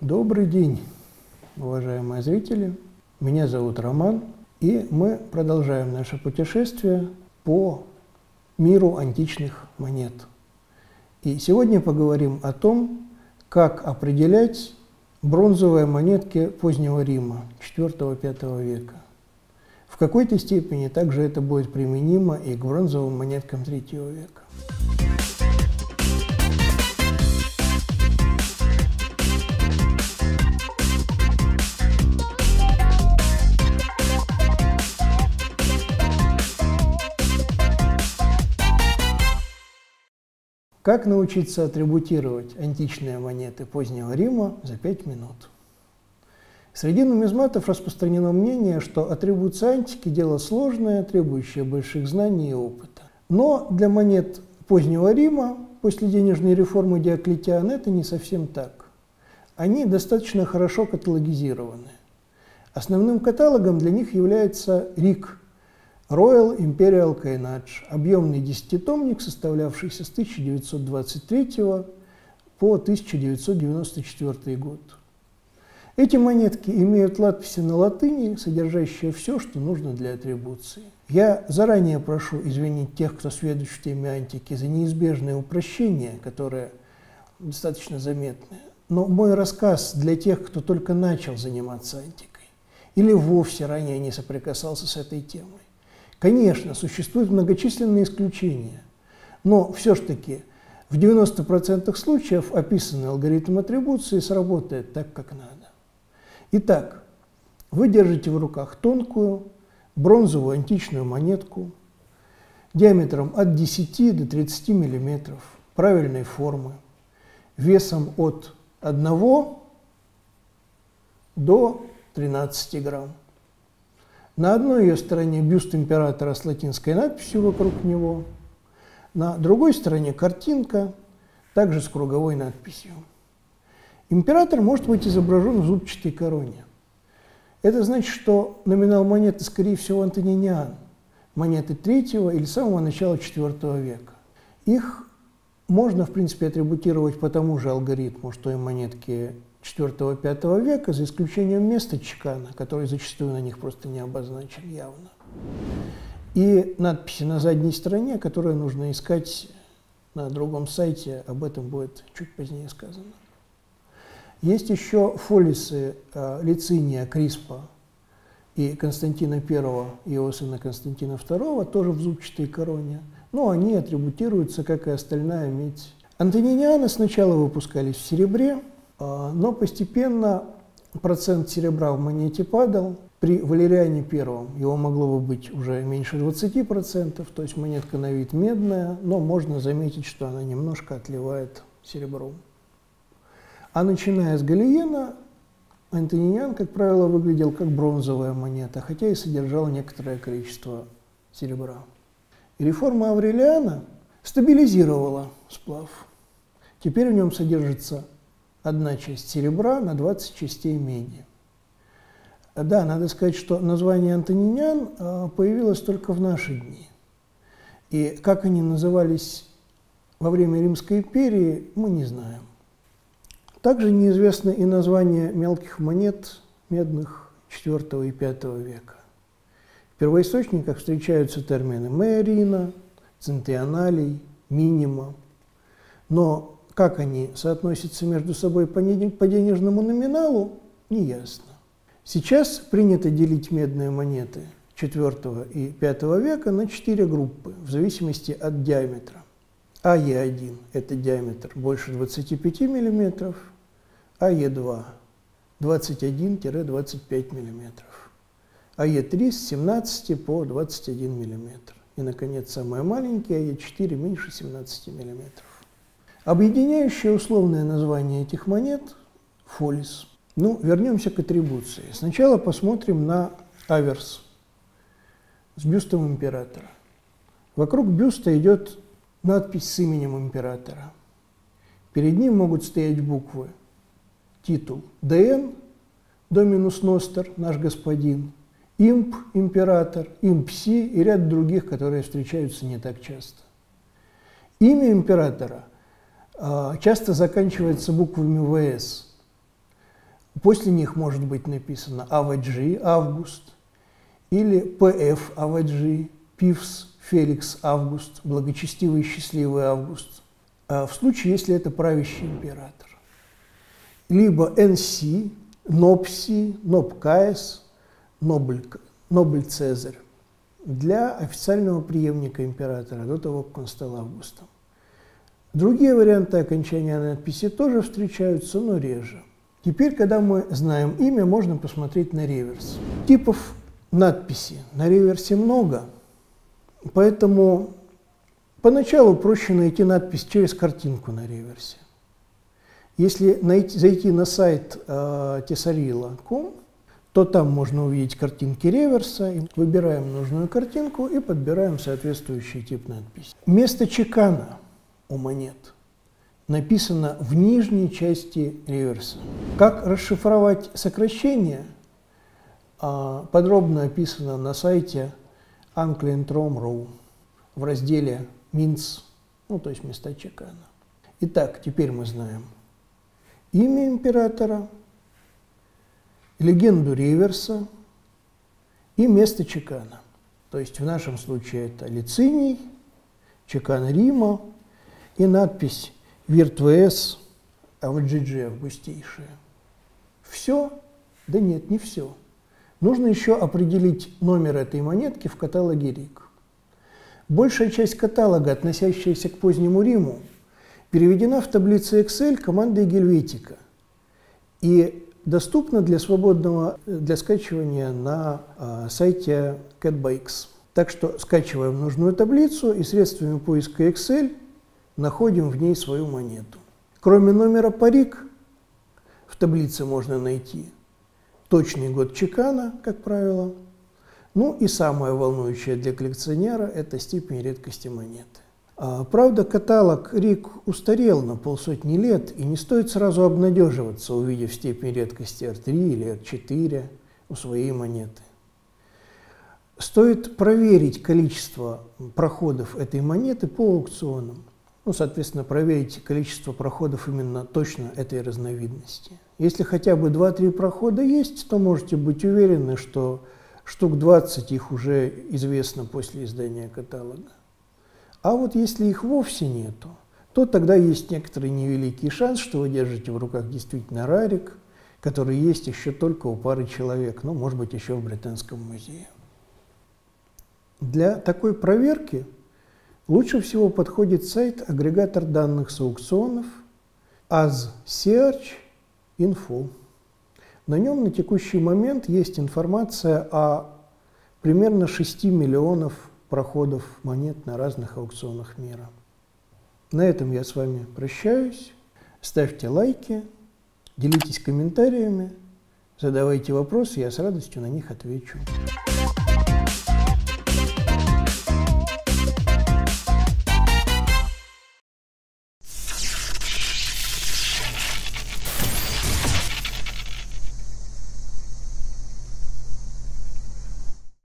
Добрый день, уважаемые зрители. Меня зовут Роман, и мы продолжаем наше путешествие по миру античных монет. И сегодня поговорим о том, как определять бронзовые монетки позднего Рима IV-V века. В какой-то степени также это будет применимо и к бронзовым монеткам III века. Как научиться атрибутировать античные монеты позднего Рима за 5 минут? Среди нумизматов распространено мнение, что атрибуция антики – дело сложное, требующее больших знаний и опыта. Но для монет позднего Рима после денежной реформы Диоклетиана это не совсем так. Они достаточно хорошо каталогизированы. Основным каталогом для них является РИК Royal Imperial Coinage – объемный десятитомник, составлявшийся с 1923 по 1994 год. Эти монетки имеют надписи на латыни, содержащие все, что нужно для атрибуции. Я заранее прошу извинить тех, кто сведущ в теме антики, за неизбежное упрощение, которое достаточно заметное. Но мой рассказ для тех, кто только начал заниматься антикой или вовсе ранее не соприкасался с этой темой. Конечно, существуют многочисленные исключения, но все-таки в 90% случаев описанный алгоритм атрибуции сработает так, как надо. Итак, вы держите в руках тонкую бронзовую античную монетку диаметром от 10 до 30 мм, правильной формы, весом от 1 до 13 грамм. На одной ее стороне бюст императора с латинской надписью вокруг него, на другой стороне картинка, также с круговой надписью. Император может быть изображен в зубчатой короне. Это значит, что номинал монеты, скорее всего, антониниан, монеты третьего или самого начала IV века. Их можно, в принципе, атрибутировать по тому же алгоритму, что и монетки IV-V века, за исключением места чекана, который зачастую на них просто не обозначен явно. И надписи на задней стороне, которые нужно искать на другом сайте, об этом будет чуть позднее сказано. Есть еще фолисы э, Лициния, Криспа и Константина I, его сына Константина II, тоже в зубчатой короне. Но они атрибутируются, как и остальная медь. Антонинианы сначала выпускались в серебре, а, но постепенно процент серебра в монете падал. При Валериане первом его могло бы быть уже меньше 20%, то есть монетка на вид медная, но можно заметить, что она немножко отливает серебром. А начиная с Галиена, Антонинян, как правило, выглядел как бронзовая монета, хотя и содержал некоторое количество серебра. Реформа Аврелиана стабилизировала сплав. Теперь в нем содержится одна часть серебра на 20 частей меди. Да, надо сказать, что название антонинян а, появилось только в наши дни. И как они назывались во время Римской империи, мы не знаем. Также неизвестно и название мелких монет медных IV и V века. В первоисточниках встречаются термины «меорина», «центионалий», «минима». Но как они соотносятся между собой по денежному номиналу, неясно. Сейчас принято делить медные монеты IV и V века на четыре группы в зависимости от диаметра. АЕ1 – это диаметр больше 25 мм, АЕ2 – 21-25 мм, АЕ3 с 17 по 21 мм. И, наконец, самое маленькое АЕ4 меньше 17 мм. Объединяющее условное название этих монет – фолис. Ну, вернемся к атрибуции. Сначала посмотрим на аверс с бюстом императора. Вокруг бюста идет надпись с именем императора. Перед ним могут стоять буквы титул ДН, Доминус Ностер, наш господин, имп, император, импси и ряд других, которые встречаются не так часто. Имя императора – а, часто заканчивается буквами ВС. После них может быть написано АВГ, август, или ПФ АВГ, Пивс, Феликс, Август, благочестивый счастливый Август, а в случае, если это правящий император. Либо НС, НОПСИ, НОПКС, Нобль, Нобль Цезарь для официального преемника императора до того, как он стал Августом. Другие варианты окончания надписи тоже встречаются, но реже. Теперь, когда мы знаем имя, можно посмотреть на реверс. Типов надписи на реверсе много, поэтому поначалу проще найти надпись через картинку на реверсе. Если найти, зайти на сайт э, tesarila.com, то там можно увидеть картинки реверса, выбираем нужную картинку и подбираем соответствующий тип надписи. Место чекана у монет написано в нижней части реверса. Как расшифровать сокращение, а, подробно описано на сайте Anklin.rom.ru в разделе Mints, ну то есть места чекана. Итак, теперь мы знаем имя императора, легенду Риверса и место чекана. То есть в нашем случае это Лициний, чекан Рима и надпись «Виртвес Аваджидже Августейшая». Все? Да нет, не все. Нужно еще определить номер этой монетки в каталоге РИК. Большая часть каталога, относящаяся к позднему Риму, переведена в таблице Excel командой Гельветика. И доступна для свободного, для скачивания на э, сайте CatBikes. Так что скачиваем нужную таблицу и средствами поиска Excel находим в ней свою монету. Кроме номера парик в таблице можно найти точный год чекана, как правило, ну и самое волнующее для коллекционера – это степень редкости монеты. А, правда, каталог РИК устарел на полсотни лет, и не стоит сразу обнадеживаться, увидев степень редкости R3 или R4 у своей монеты. Стоит проверить количество проходов этой монеты по аукционам. Ну, соответственно, проверить количество проходов именно точно этой разновидности. Если хотя бы 2-3 прохода есть, то можете быть уверены, что штук 20 их уже известно после издания каталога. А вот если их вовсе нету, то тогда есть некоторый невеликий шанс, что вы держите в руках действительно рарик, который есть еще только у пары человек, ну, может быть, еще в Британском музее. Для такой проверки лучше всего подходит сайт агрегатор данных с аукционов AsSearch.info. На нем на текущий момент есть информация о примерно 6 миллионов проходов монет на разных аукционах мира. На этом я с вами прощаюсь. Ставьте лайки, делитесь комментариями, задавайте вопросы, я с радостью на них отвечу.